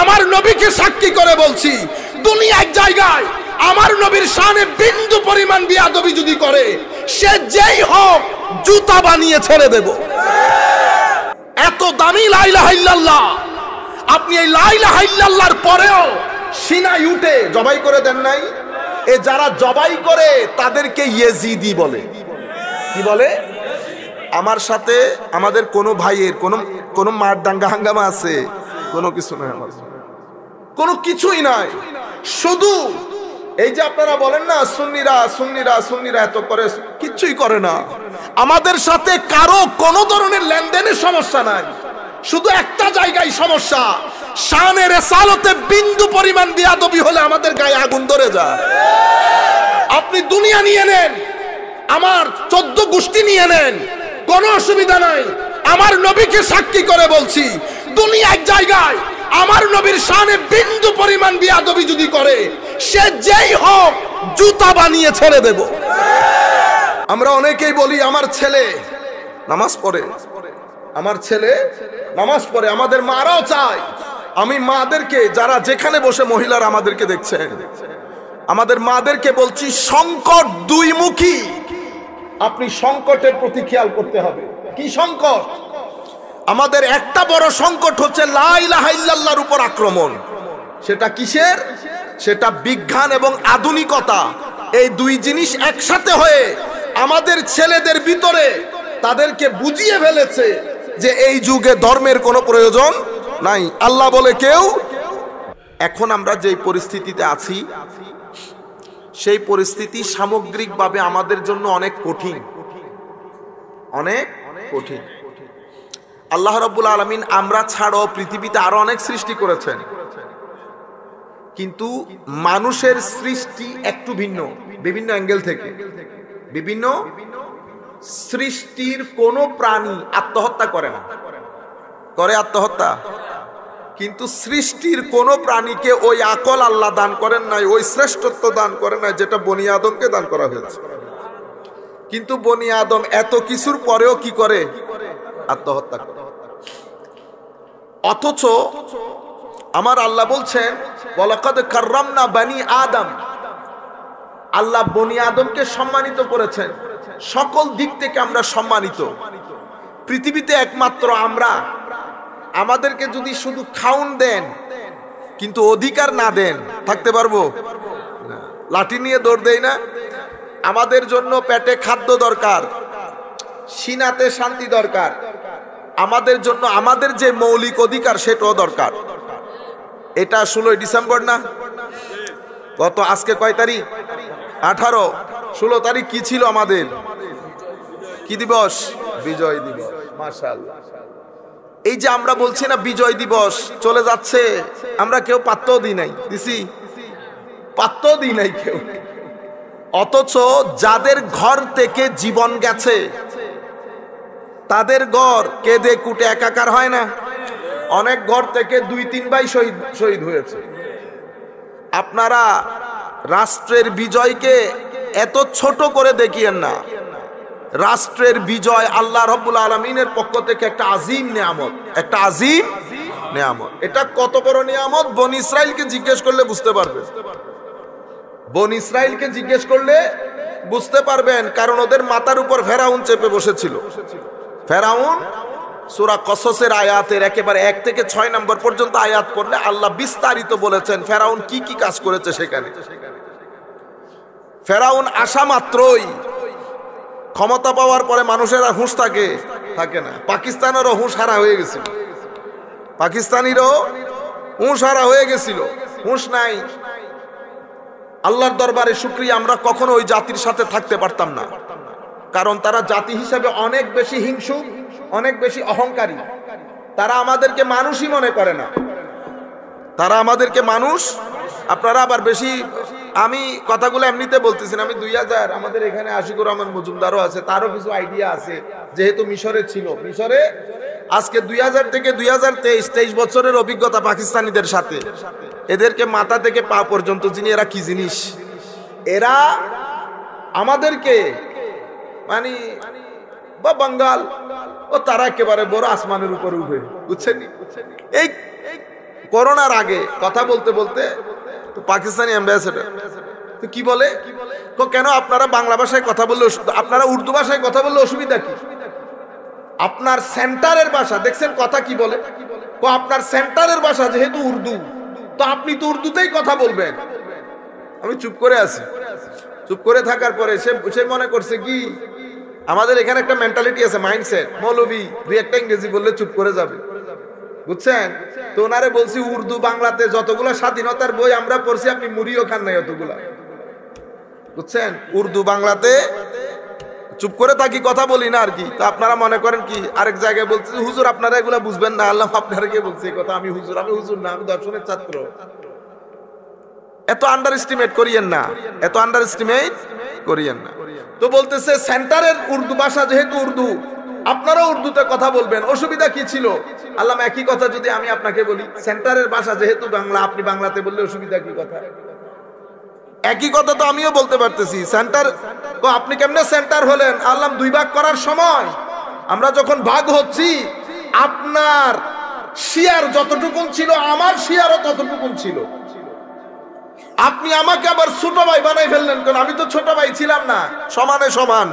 আমার নবীকে সাক্ষী করে বলছি দুনিয়া এক জায়গায় আমার নবীর শানে বিন্দু পরিমাণ বিয়াদবি যদি করে, সে যেই হোক জুতা বানিয়ে ছেড়ে দেব। এত দামি লাইলা হাইল্লাল্লাহ আপনি এই লাইলা হাইল্লাল্লাহর পরেও সিনাই উঠে জবাই করে দেন নাই? এ যারা জবাই করে, তাদেরকে ইয়েজিদি বলে। কি বলে? আমার সাথে আমাদের কোনো ভাইয়ের, কোনো কোনো মার দাঙ্গা হাঙ্গামা আছে, কোনো কিছু নয় আমার। কোনো কিছুই নাই। শুধু এই যে আপনারা বলেন না, সুন্নিরা সুন্নিরা সুন্নিরা এত করে কিচ্ছুই করে না। আমাদের সাথে কারও কোনো ধরনের লেনদেনের সমস্যা নাই। শুধু একটা জায়গায় সমস্যা শানের সালতে বিন্দু পরিমাণ বিয়াদবি হলে আমাদের গায়ে আগুন ধরে যায়। আপনি দুনিয়া নিয়ে নেন, আমার চোদ্দ গোষ্ঠী নিয়ে নেন, কোনো অসুবিধা নাই। আমার নবীকে সাক্ষী করে বলছি দুনিয়া এক জায়গায় আমার নবীর শানে বিন্দু পরিমাণ বিয়াদবি যদি করে, সে যেই হোক, জুতা বানিয়ে ছেড়ে দেব। আমরা অনেকেই বলি, আমার ছেলে নামাজ পড়ে। আমার ছেলে নামাজ পড়ে, আমাদের মারাও চায়। আমি মাদেরকে, যারা যেখানে বসে মহিলারা আমাদেরকে দেখছেন, আমাদের মাদেরকে বলছি, সংকট দুই মুখী আপনি সংকটের প্রতি খেয়াল করতে হবে। কি সংকট? আমাদের একটা বড় সংকট হচ্ছে লাইলাহাইল্লাহর উপর আক্রমণ। সেটা কিসের? সেটা বিজ্ঞান এবং আধুনিকতা। এই দুই জিনিস একসাথে হয়ে আমাদের ছেলেদের ভিতরে তাদেরকে বুঝিয়ে ফেলেছে যে এই যুগে ধর্মের কোনো প্রয়োজন নাই। আল্লাহ বলে কেউ, এখন আমরা যেই পরিস্থিতিতে আছি, সেই পরিস্থিতি সামগ্রিকভাবে আমাদের জন্য অনেক কঠিন। অনেক কঠিন। আল্লাহ রব্বুল আলমিন আমরা ছাড়াও পৃথিবীতে আরও অনেক সৃষ্টি করেছেন। কিন্তু মানুষের সৃষ্টি একটু ভিন্ন, বিভিন্ন অ্যাঙ্গেল থেকে। বিভিন্ন সৃষ্টির কোন প্রাণী আত্মহত্যা করে না। করে আত্মহত্যা? কিন্তু সৃষ্টির কোন প্রাণীকে ওই আকল আল্লাহ দান করেন নাই, ওই শ্রেষ্ঠত্ব দান করেন নাই, যেটা বনি আদমকে দান করা হয়েছে। কিন্তু বনি আদম এত কিছুর পরেও কি করে? আত্মহত্যা করে। অথচ আমার আল্লাহ বলছেন, ওয়ালাকাদ কাররামনা বানি আদম। আল্লাহ বনি আদমকে সম্মানিত করেছেন। সকল দিক থেকে আমরা সম্মানিত। পৃথিবীতে একমাত্র আমরা। আমাদেরকে যদি শুধু খাউন দেন, কিন্তু অধিকার না দেন, থাকতে পারব? লাঠি নিয়ে দৌড় দেই না। আমাদের জন্য পেটে খাদ্য দরকার, সিনাতে শান্তি দরকার। আমাদের জন্য, আমাদের যে মৌলিক অধিকার সেটাও দরকার। এটা ষোলোই ডিসেম্বর না? গত আজকে কয় তারিখ? আঠারো। ষোলো তারিখ কি ছিল আমাদের? কি দিবস? বিজয় দিবস, মাশাআল্লাহ। এই যে আমরা বলছি না বিজয় দিবস, চলে যাচ্ছে, আমরা কেউ পাত্তও দিই নাই। দিছি? পাত্তও দিই নাই কেউ। অথচ যাদের ঘর থেকে জীবন গেছে তাদের ঘর কেঁদে কুটে একাকার হয় না। অনেক ঘর থেকে দুই, তিন ভাই শহীদ শহীদ হয়েছে। আপনারা রাষ্ট্রের বিজয়কে এত ছোট করে দেখিয়েন না। রাষ্ট্রের বিজয় আল্লাহ রব্বুল আলমিনের পক্ষ থেকে একটা আজিম নিয়ামত, একটা আজিম নিয়ামত। এটা কত বড় নিয়ামত? বন ইসরায়েলকে জিজ্ঞেস করলে বুঝতে পারবে বন ইসরায়েলকে জিজ্ঞেস করলে বুঝতে পারবেন, কারণ ওদের মাথার উপর ফেরাউন চেপে বসেছিল। ফেরাউন, সুরা কসসের আয়াতের একেবারে এক থেকে ছয় নম্বর পর্যন্ত আয়াত করলে আল্লাহ বিস্তারিত বলেছেন, ফেরাউন কি কি কাজ করেছে সেখানে। ফেরাউন আসা মাত্রই ক্ষমতা পাওয়ার পরে মানুষের আর হুঁশ থাকে থাকে না। পাকিস্তানেরও হুঁশ হারা হয়ে গেছিল। পাকিস্তানিরও হুঁশ হারা হয়ে গেছিল। হুঁশ নাই। আল্লাহর দরবারে শুক্রিয়া, আমরা কখনো ওই জাতির সাথে থাকতে পারতাম না। কারণ তারা জাতি হিসাবে অনেক বেশি হিংসু, অনেক বেশি অহংকারী। তারা আমাদেরকে মানুষই মনে করে না। তারা আমাদেরকে মানুষ, আপনারা আবার বেশি, আমি কথাগুলো এমনিতে বলতেছি আমি দুই হাজার, আমাদের এখানে আশিকুর রহমান মজুমদারও আছে, তারও কিছু আইডিয়া আছে, যেহেতু মিশরে ছিল। মিশরে আজকে দুই হাজার থেকে দুই হাজার তেইশ তেইশ বছরের অভিজ্ঞতা পাকিস্তানিদের সাথে। এদেরকে মাথা থেকে পা পর্যন্ত, যিনি এরা কি জিনিস? এরা আমাদেরকে মানে বা বাঙ্গাল, ও তারা একেবারে বড় আসমানের উপরে উঠে বুঝছেন এই করোনার আগে কথা বলতে বলতে তো পাকিস্তানি অ্যাম্বাসেডার কি বলে? তো কেন আপনারা বাংলা ভাষায় কথা বললে আপনারা উর্দু ভাষায় কথা বললে অসুবিধা কি? আপনার সেন্টারের ভাষা, দেখছেন কথা কি বলে? তো আপনার সেন্টারের ভাষা যেহেতু উর্দু, তো আপনি তো উর্দুতেই কথা বলবেন। আমি চুপ করে আছি। চুপ করে থাকার পরে সে সে মনে করছে কি, আমাদের এখানে একটা মেন্টালিটি আছে মাইন্ডসেট মৌলবী, দুই একটা ইংরেজি বললে চুপ করে যাবে। বুঝছেন? তো ওনারে বলছি, উর্দু, বাংলাতে যতগুলো স্বাধীনতার বই আমরা পড়ছি, আপনি মুড়িও খান নাই অতগুলা। বুঝছেন? উর্দু, বাংলাতে চুপ করে থাকি, কথা বলি না আর কি। তো আপনারা মনে করেন কি, আরেক জায়গায় বলছে, হুজুর, আপনারা এগুলা বুঝবেন না। আল্লাহ আপনারা কে বলছে কথা, আমি হুজুর আমি হুজুর না, আমি দর্শনের ছাত্র। এত আন্ডার এস্টিমেট করিয়েন না। এত আন্ডার এস্টিমেট করিয়েন না। তো বলতেছে সেন্টারের উর্দু ভাষা যেহেতু উর্দু আপনারা উর্দুতে কথা বলবেন, অসুবিধা কি ছিল? আল্লাহ একই কথা যদি আমি আপনাকে বলি সেন্টারের ভাষা যেহেতু বাংলা, আপনি বাংলাতে বললে অসুবিধা কি কথা? একই কথা তো আমিও বলতে পারতেছি সেন্টার তো আপনি কেমনে সেন্টার হলেন? আল্লাহ, দুই ভাগ করার সময় আমরা যখন ভাগ হচ্ছি, আপনার শিয়ার যতটুকুন ছিল, আমার শিয়ারও ততটুকুন ছিল। আপনি আমাকে আবার ছোট ভাই বানাই ফেললেন কেন? আমি তো ছোট ভাই ছিলাম না। সমানে সমান।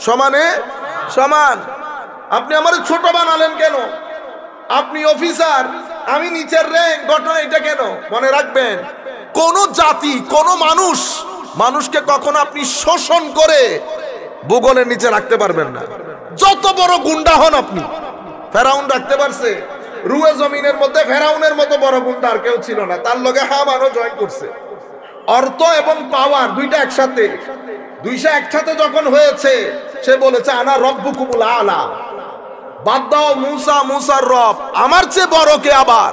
সমানে সমান। আপনি আমার ছোট বানালেন কেন? আপনি অফিসার, আমি নিচের র্যাঙ্ক ঘটনা এটা কেন? মনে রাখবেন। কোন জাতি, কোন মানুষ, মানুষকে কখনো আপনি শোষণ করে ভূগোলের নিচে রাখতে পারবেন না। যত বড় গুন্ডা হন আপনি, ফেরাউন রাখতে পারছে। রুয়ে জমিনের মধ্যে ফেরাউনের মতো বড় গুন্ডা আর কেউ ছিল না। তার লগে হামানও জয়েন করছে। অর্থ এবং পাওয়ার দুইটা একসাথে। দুইটা একসাথে যখন হয়েছে, সে বলেছে, আনা রব্বুকুমুল আলা। বাদ দাও মুসা, মুসার রব। আমার চেয়ে বড় কে আবার?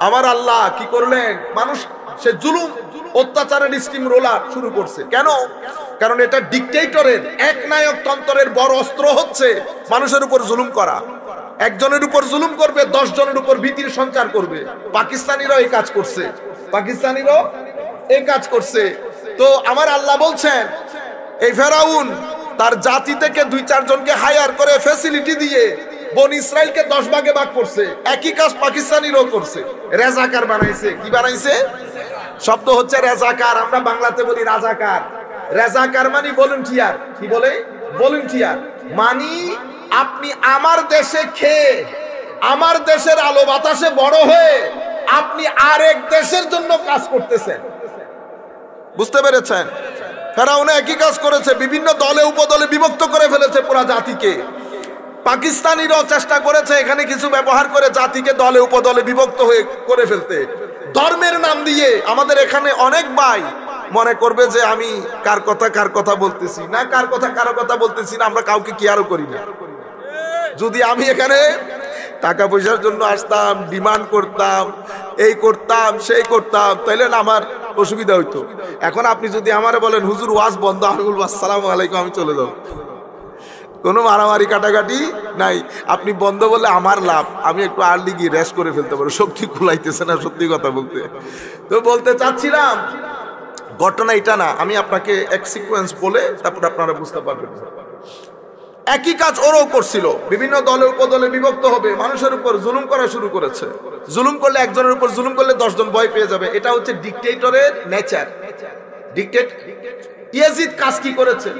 আমার আল্লাহ কি করলেন? মানুষ, সে জুলুম, অত্যাচারের স্টিম রোলার শুরু করছে। কেন? কারণ এটা ডিকটেটরের এক নায়ক তন্ত্রের বড় অস্ত্র হচ্ছে মানুষের উপর জুলুম করা। একজনের উপর জুলুম করবে দশ জনের উপর ভীতির সঞ্চার করবে। পাকিস্তানিরাও এই কাজ করছে। পাকিস্তানিরাও এই কাজ করছে। তো আমার আল্লাহ বলছেন, এই ফেরাউন, তার জাতি থেকে দুই চারজনকে হায়ার করে ফ্যাসিলিটি দিয়ে বন ইসরায়েলকে দশ ভাগে ভাগ করছে। একই কাজ পাকিস্তানিরও করছে। রেজাকার বানাইছে। কি বানাইছে? শব্দ হচ্ছে রেজাকার। আমরা বাংলাতে বলি রাজাকার। রেজাকার মানে ভলেন্টিয়ার কি বলে? ভলেন্টিয়ার মানি আপনি আমার দেশে খেয়ে, আমার দেশের আলো বাতাসে বড় হয়ে আপনি আরেক দেশের জন্য কাজ করতেছেন। বুঝতে পেরেছেন? ফেরাউনে একই কাজ করেছে, বিভিন্ন দলে, উপদলে বিভক্ত করে ফেলেছে পুরা জাতিকে। পাকিস্তানিরাও চেষ্টা করেছে এখানে কিছু ব্যবহার করে জাতিকে দলে, উপদলে বিভক্ত হয়ে করে ফেলতে। ধর্মের নাম দিয়ে আমাদের এখানে অনেক ভাই মনে করবে যে আমি কার কথা কার কথা বলতেছি না, কার কথা, কারও কথা বলতেছি না, আমরা কাউকে কি আরও করি না। যদি আমি এখানে টাকা পয়সার জন্য আসতাম ডিমান্ড করতাম, এই করতাম, সেই করতাম, তাইলে আমার অসুবিধা হইতো। এখন আপনি যদি আমারে বলেন, হুজুর, ওয়াজ বন্ধ বলব, আসসালাম আলাইকুম, আমি চলে যাব। কোনো মারামারি, কাটাকাটি নাই। আপনি বন্ধ বললে আমার লাভ, আমি একটু আর্লি গিয়ে রেস্ট করে ফেলতে পারব। শক্তি খুলাইতেছে না, সত্যি কথা বলতে। তো বলতে চাচ্ছিলাম, ঘটনা এটা না, আমি আপনাকে এক সিকোয়েন্স বলে তারপর আপনারা বুঝতে পারবেন। একই কাজ ওরাও করছিল। বিভিন্ন দলে, উপদলে বিভক্ত হবে, মানুষের উপর জুলুম করা শুরু করেছে। জুলুম করলে একজনের উপর জুলুম করলে দশজন ভয় পেয়ে যাবে। এটা হচ্ছে ডিকটেটরের নেচার ডিকটেট ইয়াজিদ কাজ কি করেছে?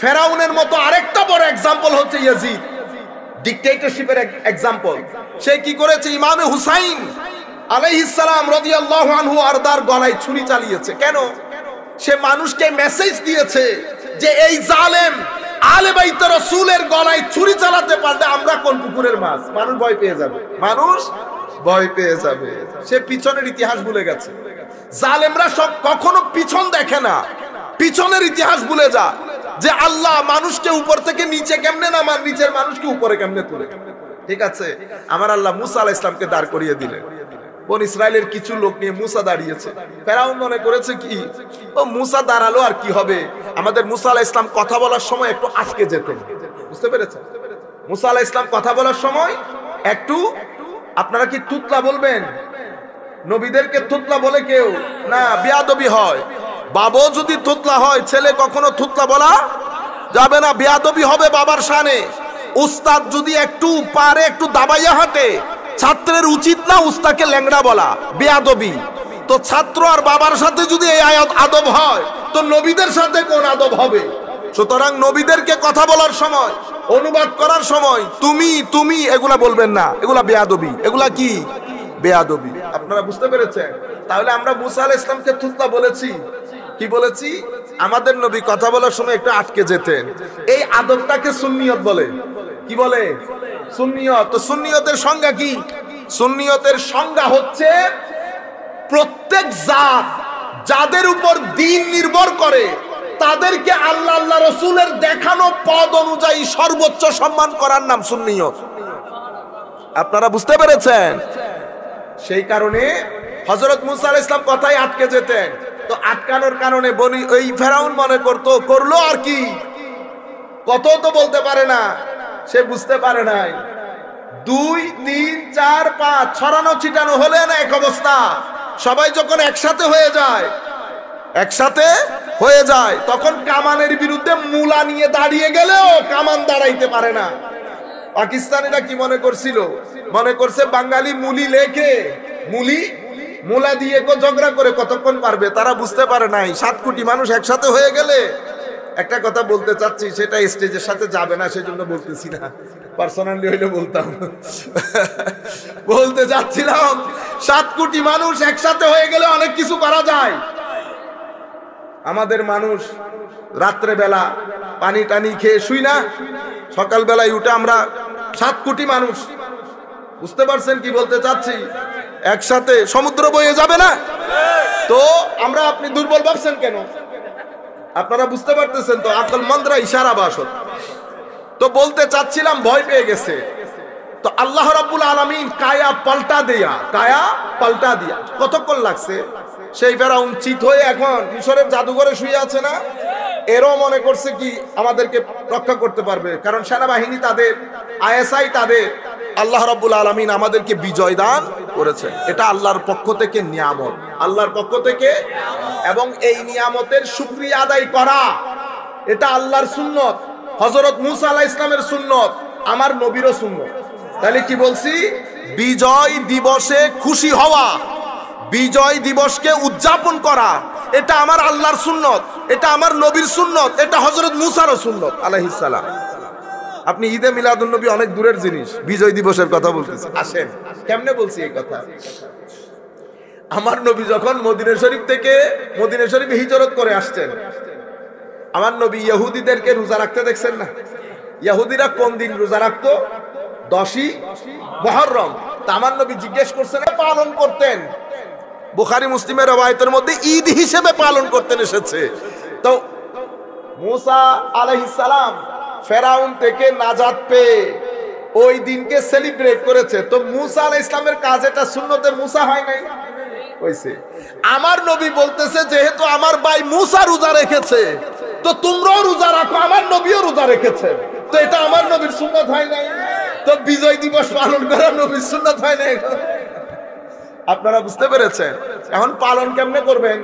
ফেরাউনের মতো আরেকটা বড় এক্সাম্পল হচ্ছে ইয়াজিদ। ডিকটেটরশিপের এক্সাম্পল সে কি করেছে? ইমামে হুসাইন আলাইহিসসালাম রাদিয়াল্লাহু আনহু আরদার গলায় ছুরি চালিয়েছে। কেন? সে মানুষকে মেসেজ দিয়েছে যে, এই জালেম আলে বাইত রসুলের গলায় ছুরি চালাতে পারলে আমরা কোন পুকুরের মাছ? মানুষ ভয় পেয়ে যাবে। মানুষ ভয় পেয়ে যাবে। সে পিছনের ইতিহাস ভুলে গেছে। জালেমরা সব কখনো পিছন দেখে না। পিছনের ইতিহাস ভুলে যা যে আল্লাহ মানুষকে উপর থেকে নিচে কেমনে নামান নিচের মানুষকে উপরে কেমনে তুলে। ঠিক আছে? আমার আল্লাহ মুসা আলাহ ইসলামকে দাঁড় করিয়ে দিলেন। বন ইসরায়েলের কিছু লোক নিয়ে মুসা দাঁড়িয়েছে। ফেরাউন মনে করেছে কি, ও, মুসা দাঁড়াল আর কি হবে? আমাদের মুসা আলাহ ইসলাম কথা বলার সময় একটু আটকে যেতেন। বুঝতে পেরেছেন? মুসা আলাহ ইসলাম কথা বলার সময় একটু, আপনারা কি তুতলা বলবেন? নবীদেরকে তুতলা বলে কেউ? না, বিয়াদবি হয়। বাবাও যদি থুতলা হয়, ছেলে কখনো থুতলা বলা যাবে না? বিয়াদবি হবে বাবার সানে উস্তাদ যদি একটু পারে, একটু দাবাইয়া হাঁটে ছাত্রের উচিত না উস্তাকে ল্যাংড়া বলা, বেয়াদবি। তো ছাত্র আর বাবার সাথে যদি এই আয়াত আদব হয়, তো নবীদের সাথে কোন আদব হবে? সুতরাং নবীদেরকে কথা বলার সময়, অনুবাদ করার সময়, তুমি তুমি এগুলা বলবেন না। এগুলা বেয়াদবি। এগুলা কি? বেয়াদবি। আপনারা বুঝতে পেরেছেন? তাহলে আমরা মুসা আল ইসলামকে থুতলা বলেছি। কি বলেছি? আমাদের নবী কথা বলার সময় একটু আটকে যেতেন। এই আদবটাকে সুন্নিয়ত বলে। কি বলে? সুন্নিয়ত, তো সুন্নিয়তের সংজ্ঞা কি? সুন্নিয়তের সংজ্ঞা হচ্ছে প্রত্যেক জাত যাদের উপর দিন নির্ভর করে, তাদেরকে আল্লাহ আল্লাহ রসুলের দেখানো পদ অনুযায়ী সর্বোচ্চ সম্মান করার নাম সুন্নিয়ত। আপনারা বুঝতে পেরেছেন? সেই কারণে হজরত মুসা আলাইহিস ইসলাম কথাই আটকে যেতেন। তো আটকানোর কারণে বনি, ওই ফেরাউন মনে করতো, করল আর কি? কত তো বলতে পারে না। সে বুঝতে পারে নাই। দুই, তিন, চার, পাঁচ, ছড়ানো, ছিটানো হলে না এক অবস্থা। সবাই যখন একসাথে হয়ে যায়, একসাথে হয়ে যায়, তখন কামানের বিরুদ্ধে মূলা নিয়ে দাঁড়িয়ে গেলেও কামান দাঁড়াইতে পারে না। পাকিস্তানিরা কি মনে করছিল? মনে করছে বাঙালি মুলি লেখে, মুলি, মুলা দিয়ে ঝগড়া করে কতক্ষণ পারবে? তারা বুঝতে পারে নাই। সাত কোটি মানুষ একসাথে হয়ে গেলে একটা কথা বলতে চাচ্ছি, সেটা স্টেজের সাথে যাবে না, সেজন্য বলতেছি না। পার্সোনালি হইলে বলতাম। বলতে চাচ্ছিলাম, সাত কোটি মানুষ একসাথে হয়ে গেলে অনেক কিছু করা যায়। আমাদের মানুষ রাত্রে বেলা পানি টানি খেয়ে শুই না সকাল বেলায় উঠে আমরা সাত কোটি মানুষ। বুঝতে পারছেন কি বলতে চাচ্ছি? একসাথে সমুদ্র বয়ে যাবে না? তো আমরা আপনি দুর্বল ভাবছেন কেন? আপনারা বুঝতে পারতেছেন তো আকল মন্দ্রা ইশারা বাসত তো বলতে চাচ্ছিলাম, ভয় পেয়ে গেছে। তো আল্লাহ রাব্বুল আলামিন কায়া পাল্টা দেয়া, কায়া পাল্টা দিয়া। কতক্ষণ লাগছে? সেই ফেরাউন চিত হয়ে এখন মিশরের জাদুঘরে শুয়ে আছে না? এরও মনে করছে কি, আমাদেরকে রক্ষা করতে পারবে। কারণ সেনাবাহিনী তাদের, আইএসআই তাদের আল্লাহ রাব্বুল আলামিন আমাদেরকে বিজয় দান করেছে এটা আল্লাহর পক্ষ থেকে নিয়ামত। আল্লাহর পক্ষ থেকে এবং এই নিয়ামতের সুক্রিয়া আদায় করা। এটা আল্লাহর সুন্নত। হজরত মুসা আলাহ ইসলামের সুন্নত, আমার নবীরও সুন্নত। তাহলে কি বলছি? বিজয় দিবসে খুশি হওয়া, বিজয় দিবসকে উদযাপন করা, এটা আমার আল্লাহর সুন্নত, এটা আমার নবীর সুন্নত, এটা হজরত মুসারও সুন্নত আলাইহিসালাম আপনি ঈদে মিলাদুল নবী অনেক দূরের জিনিস। বিজয় দিবসের কথা বলতেছি আসেন। কেমনে বলছি এই কথা? আমার নবী যখন মদিনা শরীফ থেকে মদিনা শরীফে হিজরত করে আসছেন, আমার নবী ইহুদিদেরকে রোজা রাখতে দেখছেন না? ইহুদিরা কোন দিন রোজা রাখতো? দশই মহরম আমার নবী জিজ্ঞেস করছেন পালন করতেন? বুখারি, মুসলিমের রবায়তের মধ্যে ঈদ হিসেবে পালন করতেন এসেছে। তো মুসা আলাইহিস সালাম ফেরাউন থেকে নাজাত পেয়ে ওই দিনকে সেলিব্রেট করেছে। তো মুসা আলাহ ইসলামের কাজ এটা শূন্যতে মুসা হয় নাই? হয়েছে আমার নবী বলতেছে, যেহেতু আমার ভাই মুসা রোজা রেখেছে, তো তোমরাও রোজা রাখো, আমার নবীও রোজা রেখেছে। তো এটা আমার নবীর সুন্নত হয় নাই? তো বিজয় দিবস পালন করা নবীর সুন্নত হয় নাই? আপনারা বুঝতে পেরেছেন? এখন পালন কেমনে করবেন?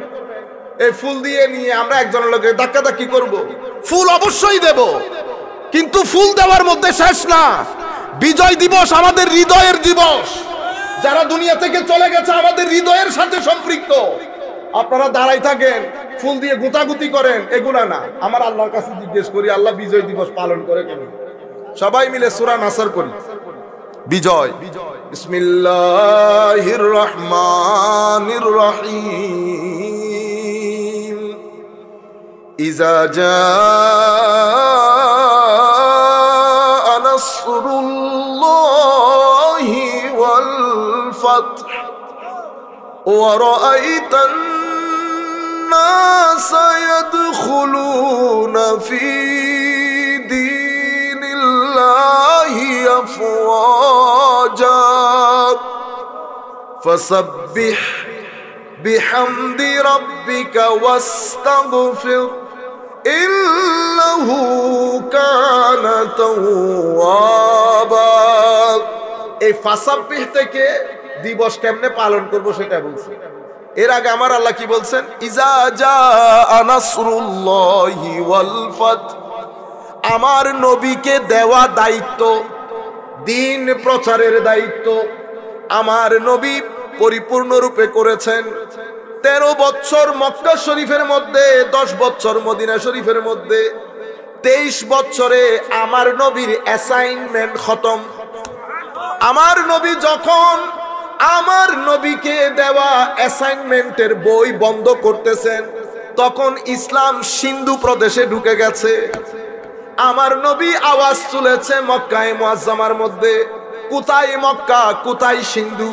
এই ফুল দিয়ে নিয়ে আমরা একজনের লোকে ধাক্কা ধাক্কি করব। ফুল অবশ্যই দেব। কিন্তু ফুল দেওয়ার মধ্যে শেষ না। বিজয় দিবস আমাদের হৃদয়ের দিবস। যারা দুনিয়া থেকে চলে গেছে, আমাদের হৃদয়ের সাথে সম্পৃক্ত। আপনারা দাঁড়াই থাকেন, ফুল দিয়ে গুতাগুতি করেন, এগুলা না। আমার আল্লাহর কাছে জিজ্ঞেস করি, আল্লাহ বিজয় দিবস পালন করে কেন সবাই মিলে সুরা নাসার করি। বিজয়। বিসমিল্লাহির রহমানির রহিম। ইজা نصر الله والفتح. ورأيت الناس يدخلون في دين الله أفواجا. فسبح بحمد ربك واستغفر. إنه كان توابا এই ফাসাব্বিহ থেকে দিবস কেমনে পালন করব সেটা বলছি এর আগে আমার আল্লাহ কি বলছেন ইজা জা আনাসরুল্লাহি ওয়াল ফাত আমার নবীকে দেওয়া দায়িত্ব দিন প্রচারের দায়িত্ব আমার নবী পরিপূর্ণ রূপে করেছেন তেরো বছর মক্কা শরীফের মধ্যে, দশ বছর মদিনা শরীফের মধ্যে, তেইশ বছরে আমার নবীর অ্যাসাইনমেন্ট খতম। আমার নবী যখন আমার নবীকে দেওয়া অ্যাসাইনমেন্টের বই বন্ধ করতেছেন, তখন ইসলাম সিন্ধু প্রদেশে ঢুকে গেছে। আমার নবী আওয়াজ তুলেছে মক্কায় মুআজ্জামার মধ্যে, কোথায় মক্কা? কোথায় সিন্ধু?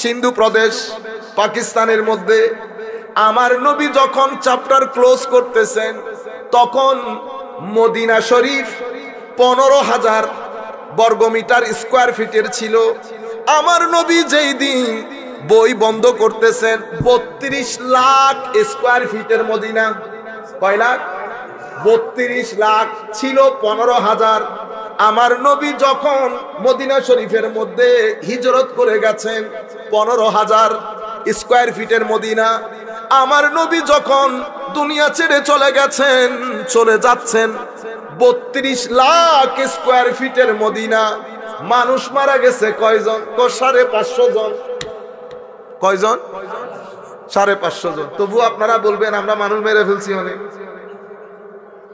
সিন্ধু প্রদেশ, পাকিস্তানের মধ্যে। আমার নবী যখন চ্যাপ্টার ক্লোজ করতেছেন, তখন মদিনা শরীফ পনেরো হাজার বর্গমিটার স্কোয়ার ফিটের ছিল। আমার নবী যেই দিন বই বন্ধ করতেছেন, বত্রিশ লাখ স্কোয়ার ফিটের মদিনা। কয় লাখ? বত্রিশ লাখ ছিল পনেরো হাজার আমার নবী যখন মদিনা শরীফের মধ্যে হিজরত করে গেছেন, পনেরো হাজার স্কোয়ার ফিটের মদিনা, আমার নবী যখন দুনিয়া ছেড়ে চলে গেছেন, চলে যাচ্ছেন বত্রিশ লাখ স্কোয়ার ফিটের মদিনা, মানুষ মারা গেছে কয়জন? সাড়ে পাঁচশো জন। কয়জন? সাড়ে পাঁচশো জন। তবু আপনারা বলবেন, আমরা মানুষ মেরে ফেলছি অনেক।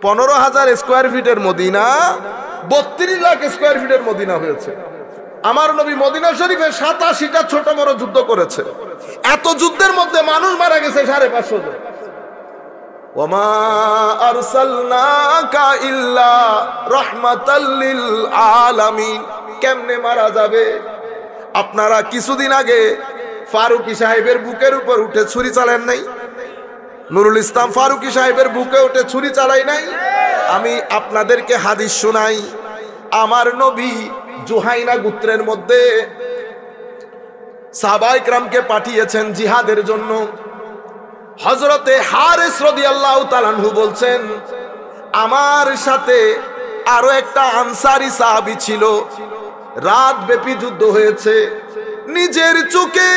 পনেরো হাজার স্কোয়ার ফিটের মদিনা বত্রিশ লাখ স্কোয়ার ফিটের মদিনা হয়েছে। আমার নবী মদিনা শরীফে সাতাশিটা ছোট বড় যুদ্ধ করেছে। এত যুদ্ধের মধ্যে মানুষ মারা গেছে সাড়ে পাঁচশো জন। কেমনে মারা যাবে? আপনারা কিছুদিন আগে ফারুকি সাহেবের বুকের উপর উঠে ছুরি চালেন নাই? নুরুল ইসলাম ফারুকি সাহেবের বুকে উঠে ছুরি চালাই নাই? আমি আপনাদেরকে হাদিস শোনাই। আমার নবী জুহাইনা গুত্রের মধ্যে সাহবাইকরামকে পাঠিয়েছেন জিহাদের জন্য। হজরতে হারেস রদি আল্লাহ তালানহু বলছেন, আমার সাথে আরও একটা আনসারি সাহাবি ছিল। রাত ব্যাপী যুদ্ধ হয়েছে। নিজের চোখে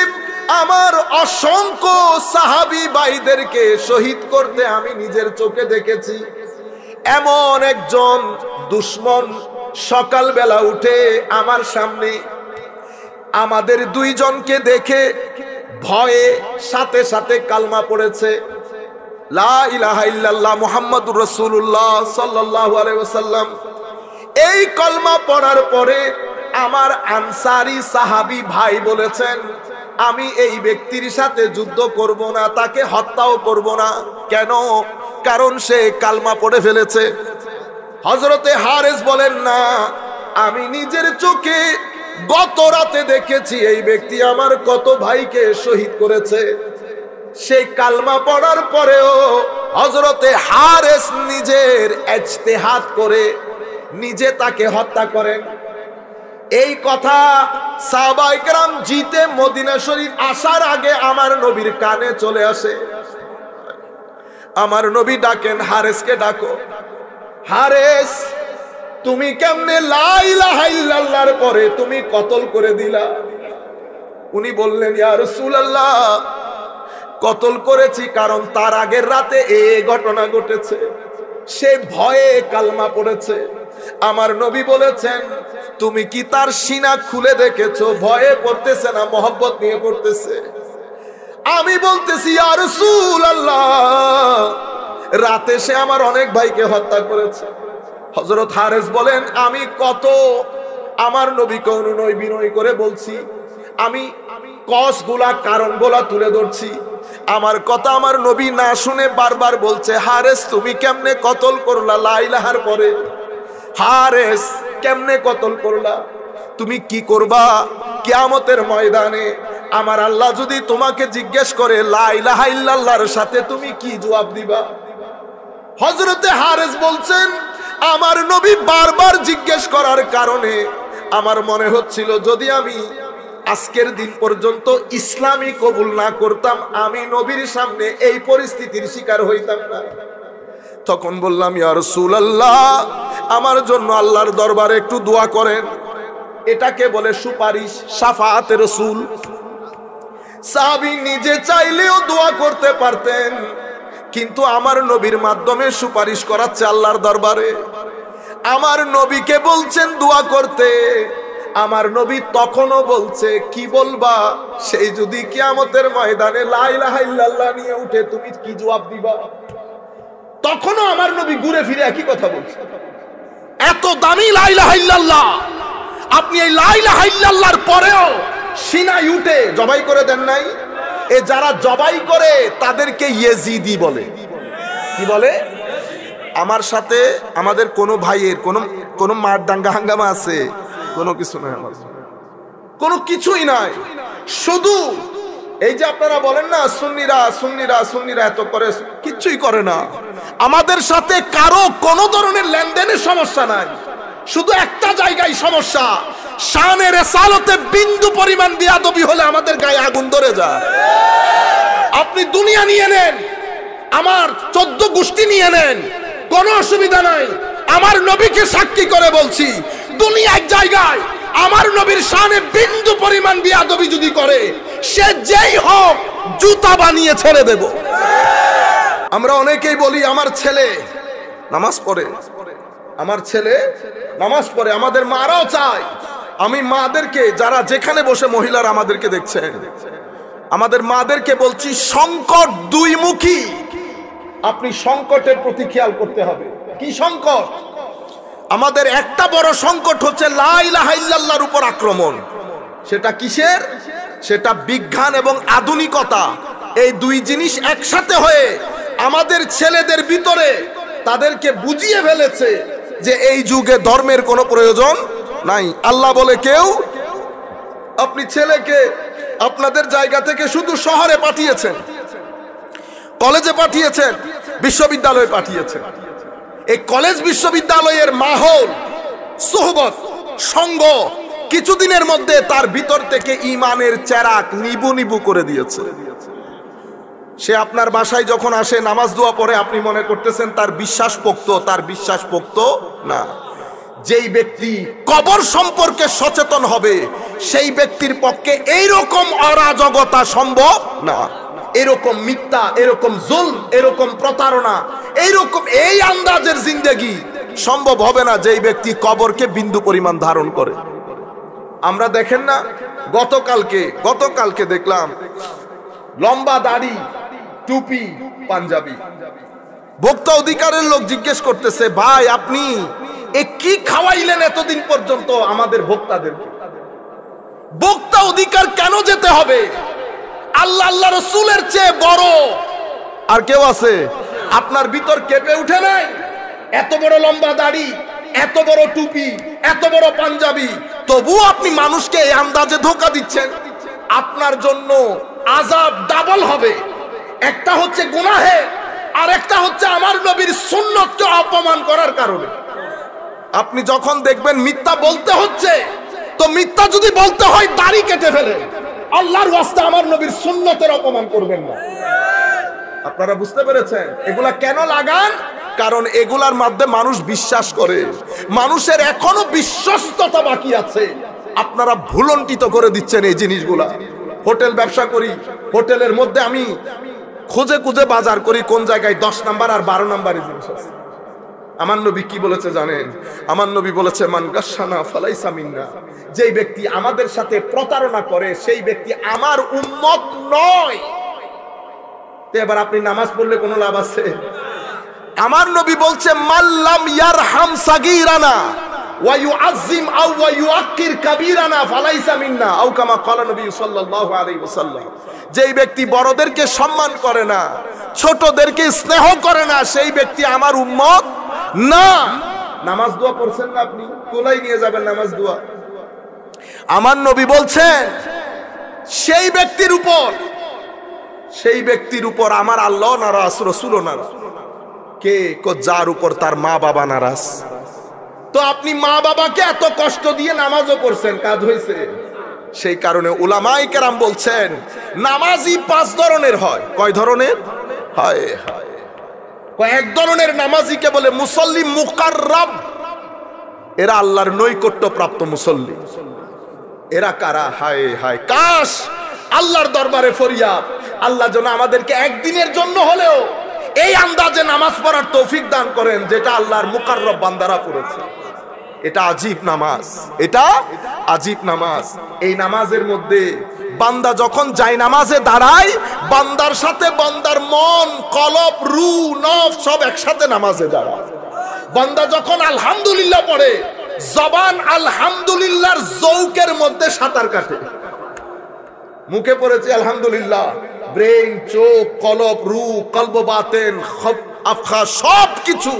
আমার অসংখ্য সাহাবি ভাইদেরকে শহীদ করতে আমি নিজের চোখে দেখেছি। এমন একজন দুশ্মন সকালবেলা উঠে আমার সামনে আমাদের দুইজনকে দেখে ভয়ে সাথে সাথে কালমা পড়েছে। মুহাম্মাদুর আলাইহি ওয়াসাল্লাম। এই কলমা পড়ার পরে আমার আনসারি সাহাবি ভাই বলেছেন, আমি এই ব্যক্তির সাথে যুদ্ধ করব না, তাকে হত্যাও করব না। কেন? কারণ সে কালমা পড়ে ফেলেছে। হজরতে হারেস বলেন, না, আমি নিজের চোখে গত রাতে দেখেছি এই ব্যক্তি আমার কত ভাইকে শহীদ করেছে। সেই কালমা পড়ার পরেও হজরতে হারেস নিজের এজতেহাত করে নিজে তাকে হত্যা করেন। এই কথা সাহবাইকরাম জিতে মদিনা শরীফ আসার আগে আমার নবীর কানে চলে আসে। আমার নবী ডাকেন, হারেসকে ডাকো। হারেস, তুমি কেমনে লাইলাহাইল্লাহর পরে তুমি কতল করে দিলা? উনি বললেন, ইয়া রাসূলুল্লাহ, কতল করেছি কারণ তার আগের রাতে এ ঘটনা ঘটেছে। সে ভয়ে কালমা পড়েছে। আমার নবী বলেছেন, তুমি কি তার সিনা খুলে দেখেছ? ভয়ে পড়তেছে না, মহব্বত নিয়ে পড়তেছে? আমি বলতেছি আর আল্লাহ রাতে সে আমার অনেক ভাইকে হত্যা করেছে। হজরত হারেস বলেন, আমি কত আমার নবীকে অনুনয় বিনয় করে বলছি, আমি কসগুলা কারণগুলা তুলে ধরছি। আমার কথা আমার নবী না শুনে বারবার বলছে, হারেস, তুমি কেমনে কতল করলা লাইলাহার পরে? হারেস, কেমনে কতল করলা? তুমি কি করবা কিয়ামতের ময়দানে? আমার আল্লাহ যদি তোমাকে জিজ্ঞেস করে লাইলাহা ইল্লাল্লাহর সাথে তুমি কি জবাব দিবা? হজরতে হারেস বলছেন, আমার নবী বারবার জিজ্ঞেস করার কারণে আমার মনে হচ্ছিল যদি আমি আজকের দিন পর্যন্ত ইসলামী কবুল না করতাম, আমি নবীর সামনে এই পরিস্থিতির শিকার হইতাম না। তখন বললাম ইয়ার আল্লাহ আমার জন্য আল্লাহর দরবারে একটু দোয়া করেন। এটাকে বলে সুপারিশ সাফাতে রসুল। সাহাবি নিজে চাইলেও দোয়া করতে পারতেন কিন্তু আমার নবীর মাধ্যমে সুপারিশ করাচ্ছে আল্লাহর দরবারে। আমার নবীকে বলছেন দোয়া করতে। আমার নবী তখনও বলছে, কি বলবা? সেই যদি কিয়ামতের ময়দানে নিয়ে উঠে তুমি কি জবাব দিবা? তখনও আমার নবী ঘুরে ফিরে একই কথা বলছে। এত দামি লাইলাহা ইল্লাল্লাহ! আপনি এই লাইলাহা ইল্লাল্লাহর পরেও সিনাই উঠে জবাই করে দেন নাই? এ যারা জবাই করে, তাদেরকে ইয়েজিদি বলে। কি বলে? আমার সাথে আমাদের কোনো ভাইয়ের, কোনো কোনো মার দাঙ্গা হাঙ্গামা আছে, কোনো কিছু নাই আমার। কোনো কিছুই নাই। শুধু এই যে আপনারা বলেন না, সুন্নিরা সুন্নিরা সুন্নিরা এত করে কিচ্ছুই করে না। আমাদের সাথে কারও কোনো ধরনের লেনদেনের সমস্যা নাই। শুধু একটা জায়গায় সমস্যা। শানের সালতে বিন্দু পরিমাণ বিয়াদবি হলে আমাদের গায়ে আগুন ধরে যায়। আপনি দুনিয়া নিয়ে নেন, আমার চোদ্দ গোষ্ঠী নিয়ে নেন, কোনো অসুবিধা নাই। আমার নবীকে সাক্ষী করে বলছি দুনিয়া এক জায়গায় আমার নবীর শানে বিন্দু পরিমাণ বিয়াদবি যদি করে, সে যেই হোক জুতা বানিয়ে ছেড়ে দেব। আমরা অনেকেই বলি, আমার ছেলে নামাজ পড়ে। আমার ছেলে নামাজ পড়ে, আমাদের মারাও চায়। আমি মাদেরকে, যারা যেখানে বসে মহিলারা আমাদেরকে দেখছেন, আমাদের মাদেরকে বলছি, সংকট দুই মুখী আপনি সংকটের প্রতি খেয়াল করতে হবে। কি সংকট? আমাদের একটা বড় সংকট হচ্ছে লাইলাহাইল্লাহর উপর আক্রমণ। সেটা কিসের? সেটা বিজ্ঞান এবং আধুনিকতা। এই দুই জিনিস একসাথে হয়ে আমাদের ছেলেদের ভিতরে তাদেরকে বুঝিয়ে ফেলেছে। যে এই যুগে ধর্মের কোনো প্রয়োজন নাই। আল্লাহ বলে, কেউ আপনি ছেলেকে আপনাদের জায়গা থেকে শুধু শহরে পাঠিয়েছেন, কলেজে পাঠিয়েছেন, বিশ্ববিদ্যালয়ে পাঠিয়েছেন। এই কলেজ বিশ্ববিদ্যালয়ের মাহল, সোহবত, সঙ্গ কিছুদিনের মধ্যে তার ভিতর থেকে ইমানের চেরাক নিবু নিবু করে দিয়েছে। সে আপনার বাসায় যখন আসে, নামাজ দোয়া পরে আপনি মনে করতেছেন তার বিশ্বাস পোক্ত, তার বিশ্বাস পোক্ত না। যেই ব্যক্তি কবর সম্পর্কে সচেতন হবে, সেই ব্যক্তির পক্ষে এইরকম অরাজকতা সম্ভব না। এরকম মিথ্যা, এরকম জুল এরকম প্রতারণা, এইরকম এই আন্দাজের জিন্দেগি সম্ভব হবে না যেই ব্যক্তি কবরকে বিন্দু পরিমাণ ধারণ করে। আমরা দেখেন না, গতকালকে গতকালকে দেখলাম লম্বা দাড়ি, টুপি, পাঞ্জাবি। ভোক্তা অধিকারের লোক জিজ্ঞেস করতেছে, ভাই, আপনি এ কি খাওয়াইলেন এতদিন পর্যন্ত আমাদের ভোক্তাদের ভোক্তা অধিকার কেন যেতে হবে? আল্লাহ আল্লাহ রসুলের চেয়ে বড়। আর কেউ আছে? আপনার ভিতর কেঁপে উঠে নাই? এত বড় লম্বা দাড়ি, এত বড় টুপি, এত বড় পাঞ্জাবি তবু আপনি মানুষকে এই আন্দাজে ধোকা দিচ্ছেন। আপনার জন্য আজাব ডাবল হবে। একটা হচ্ছে গুনাহে, আর একটা হচ্ছে আমার নবীর সুন্নতকে অপমান করার কারণে। আপনি যখন দেখবেন মিথ্যা বলতে হচ্ছে, তো মিথ্যা যদি বলতে হয়, দাড়ি কেটে ফেলে আল্লাহর ওয়াস্তে আমার নবীর সুন্নতের অপমান করবেন না। আপনারা বুঝতে পেরেছেন? এগুলা কেন লাগান? কারণ এগুলার মাধ্যমে মানুষ বিশ্বাস করে। মানুষের এখনও বিশ্বস্ততা বাকি আছে। আপনারা ভুলন্টিত করে দিচ্ছেন এই জিনিসগুলা। হোটেল ব্যবসা করি, হোটেলের মধ্যে আমি খুঁজে খুঁজে বাজার করি, কোন জায়গায় দশ নাম্বার আর বারো নাম্বারের জিনিস আছে। আমার নবী কি বলেছে জানেন? আমার নবী বলেছে, মান গাসানা ফালাইসা যেই ব্যক্তি আমাদের সাথে প্রতারণা করে, সেই ব্যক্তি আমার উম্মত নয়। এবার আপনি নামাজ পড়লে কোনো লাভ আছে? আমার নবী বলছে মাল্লাম ইয়ার ইয়ারহাম সাগীরানা। ওয়া ইউআযযিম আও ওয়া ইউআক্কির কাবীরানা ফালাইসা মিন্না আও কামা ক্বালা নবী সাল্লাল্লাহু আলাইহি ওয়াসাল্লাম যেই ব্যক্তি বড়দেরকে সম্মান করে না, ছোটদেরকে স্নেহ করে না, সেই ব্যক্তি আমার উম্মত না। নামাজ দোয়া পড়ছেন না আপনি? তোলাই নিয়ে যাবেন নামাজ দোয়া। আমার নবী বলছেন, সেই ব্যক্তির উপর, সেই ব্যক্তির উপর আমার আল্লাহ নারাজ রসুল নারাজ। কে? যার উপর তার মা বাবা নারাজ। তো আপনি মা বাবাকে এত কষ্ট দিয়ে নামাজও পড়ছেন, কাজ হয়েছে। সেই কারণে উলামাই কেরাম বলছেন, নামাজই পাঁচ ধরনের হয়। কয় ধরনের? হয় হয়। কয়েক ধরনের নামাজিকে বলে মুসল্লি মুকাররাব। এরা আল্লাহর নৈকট্য প্রাপ্ত মুসল্লি। এরা কারা? হায় হায়। কাশ! আল্লাহর দরবারে ফরিয়াদ। আল্লাহ যেন আমাদেরকে একদিনের জন্য হলেও এই আন্দাজে নামাজ পড়ার তৌফিক দান করেন, যেটা আল্লাহর মুকাররব বান্দারা করেছে। এটা আজীব নামাজ। এটা আজীব নামাজ। এই নামাজের মধ্যে বান্দা যখন যায় নামাজে দাঁড়ায়, বান্দার সাথে বান্দার মন, কলব, রু, নফ সব একসাথে নামাজে দাঁড়ায়। বান্দা যখন আলহামদুলিল্লাহ পড়ে, জবান আলহামদুলিল্লাহর জৌকের মধ্যে সাঁতার কাটে। মুখে পড়েছে আলহামদুলিল্লাহ। ব্রেন চোখ, কলব, রু, কলব বাতেন আফখা সব কিছু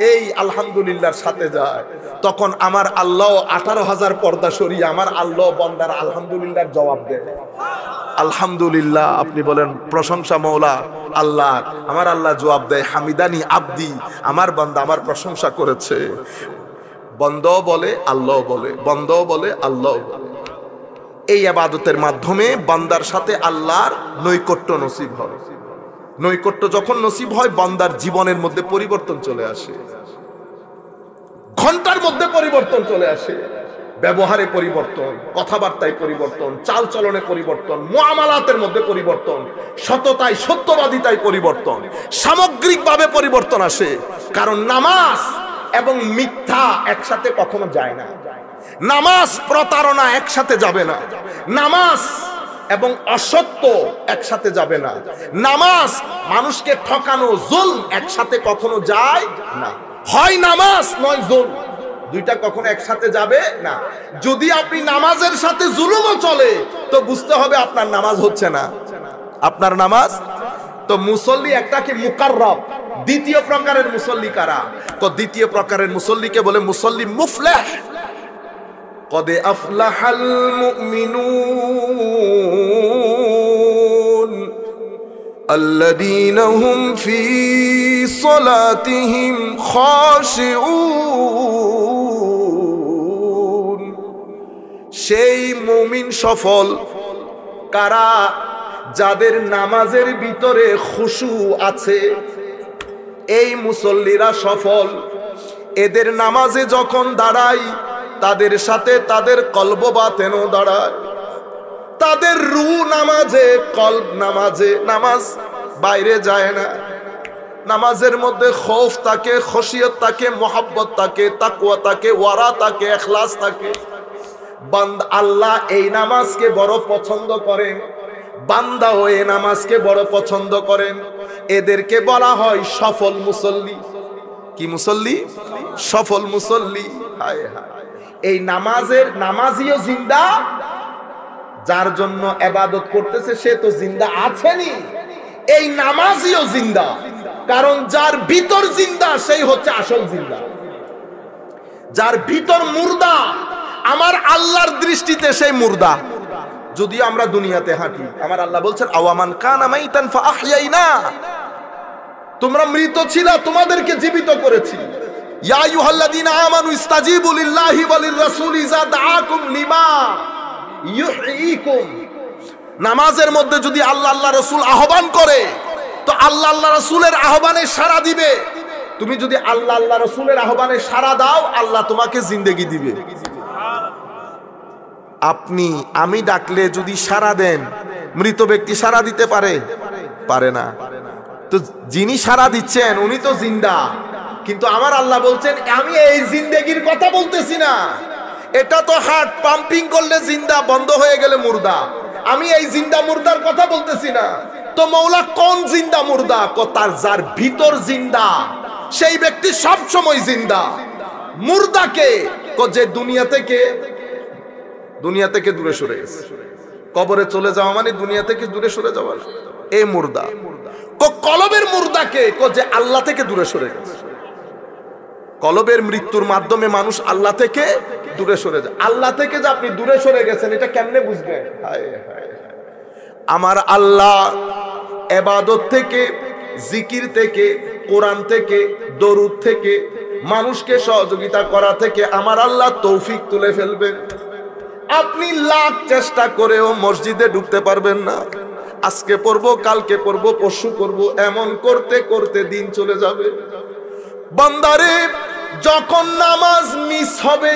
এই আলহামদুলিল্লাহর সাথে যায়। তখন আমার আল্লাহ আঠারো হাজার পর্দা সরিয়ে আমার আল্লাহ বন্দার আলহামদুলিল্লাহর জবাব দেয়। আলহামদুলিল্লাহ, আপনি বলেন, প্রশংসা মৌলা, আল্লাহ, আমার আল্লাহ জবাব দেয়, হামিদানি আব্দি, আমার বান্দা আমার প্রশংসা করেছে। বন্ধ বলে আল্লাহ বলে বন্ধ বলে আল্লাহ বলে। এই আবাদতের মাধ্যমে বান্দার সাথে আল্লাহর নৈকট্য নসিব হয়। নৈকট্য যখন নসিব হয়, বান্দার জীবনের মধ্যে পরিবর্তন চলে আসে। ঘণ্টার মধ্যে পরিবর্তন চলে আসে। ব্যবহারে পরিবর্তন, কথাবার্তায় পরিবর্তন চাল চলনে পরিবর্তন, মোয়ামালাতের মধ্যে পরিবর্তন, সততায়, সত্যবাদিতায় পরিবর্তন, সামগ্রিকভাবে পরিবর্তন আসে। কারণ নামাজ এবং মিথ্যা একসাথে কখনো যায় না। নামাজ প্রতারণা একসাথে যাবে না। নামাজ এবং অসত্য একসাথে যাবে না। নামাজ মানুষকে ঠকানো জুল একসাথে কখনো যায় না। হয় নামাজ, নয় জুল দুইটা কখনো একসাথে যাবে না। যদি আপনি নামাজের সাথে জুলুমও চলে, তো বুঝতে হবে আপনার নামাজ হচ্ছে না। আপনার নামাজ? তো মুসল্লি একটা কি মুকাররব? দ্বিতীয় প্রকারের মুসল্লি কারা? তো দ্বিতীয় প্রকারের মুসল্লিকে বলে মুসল্লি মুফলেহ। قد أفلح المؤمنون الذين هم في صلاتهم خاشعون সেই মুমিন সফল কারা যাদের নামাজের ভিতরে খুশু আছে এই মুসল্লিরা সফল এদের নামাজে যখন দাঁড়ায় তাদের সাথে তাদের কল্ব বাতেন দাঁড়ায়। তাদের রু নামাজে, কল্ব নামাজে, নামাজ বাইরে যায় না। নামাজের মধ্যে খৌফ থাকে খসিয়ত থাকে, মোহাব্বত থাকে তাকুয়া থাকে, ওয়ারা থাকে, এখলাস থাকে। বান্দ, আল্লাহ এই নামাজকে বড় পছন্দ করেন। বান্দা ও এই নামাজকে বড় পছন্দ করেন। এদেরকে বলা হয় সফল মুসল্লি। কি মুসল্লি? সফল মুসল্লি। হায় হায়। এই নামাজের নামাজিও জিন্দা, যার জন্য এবাদত করতেছে সে তো জিন্দা আছেনি এই নামাজিও জিন্দা, কারণ যার ভিতর জিন্দা, সেই হচ্ছে আসল জিন্দা। যার ভিতর মুর্দা, আমার আল্লাহর দৃষ্টিতে সেই মুর্দা। যদি আমরা দুনিয়াতে হাঁটি, আমার আল্লাহ বলছেন, আওয়ামান কান আমাইতান ফাহিয়াইনা তোমরা মৃত ছিলা, তোমাদেরকে জীবিত করেছি। ইয়া আইয়ুহাল্লাযীনা আমানু ইস্তাজিবু লিল্লাহি ইযা দাআকুম লিমা নামাজের মধ্যে যদি আল্লাহ আল্লাহ রসুল আহ্বান করে, তো আল্লাহ আল্লাহ রসুলের আহ্বানে সাড়া দিবে। তুমি যদি আল্লাহ আল্লাহ রসুলের আহ্বানে সাড়া দাও, আল্লাহ তোমাকে জিন্দেগি দিবে। আপনি, আমি ডাকলে যদি সাড়া দেন, মৃত ব্যক্তি সাড়া দিতে পারে? পারে না। তো যিনি সাড়া দিচ্ছেন, উনি তো জিন্দা। কিন্তু আমার আল্লাহ বলছেন, আমি এই জিন্দেগির কথা বলতেছি না। এটা তো হার্ট পাম্পিং করলে জিন্দা বন্ধ হয়ে গেলে মুর্দা। আমি এই জিন্দা মুর্দার কথা বলতেছি না। তো মৌলা কোন জিন্দা মুর্দা? তার যার ভিতর জিন্দা, সেই ব্যক্তি সব সময় জিন্দা মুর্দাকে যে দুনিয়া থেকে দুনিয়া থেকে দূরে সরে গেছে। কবরে চলে যাওয়া মানে দুনিয়া থেকে দূরে সরে যাওয়া। এই মুর্দা। কলবের মুর্দাকে যে আল্লাহ থেকে দূরে সরে গেছে। কলবের মৃত্যুর মাধ্যমে মানুষ আল্লাহ থেকে দূরে সরে যায়। আল্লাহ থেকে যে আপনি দূরে সরে গেছেন, এটা কেমনে বুঝবেন? আমার আল্লাহ এবাদত থেকে, জিকির থেকে, কোরআন থেকে, দরুদ থেকে, মানুষকে সহযোগিতা করা থেকে আমার আল্লাহ তৌফিক তুলে ফেলবেন। আপনি লাখ চেষ্টা করেও মসজিদে ঢুকতে পারবেন না। আজকে পড়ব, কালকে পড়ব, পরশু করব এমন করতে করতে দিন চলে যাবে। বান্দারে যখন নামাজ মিস হবে,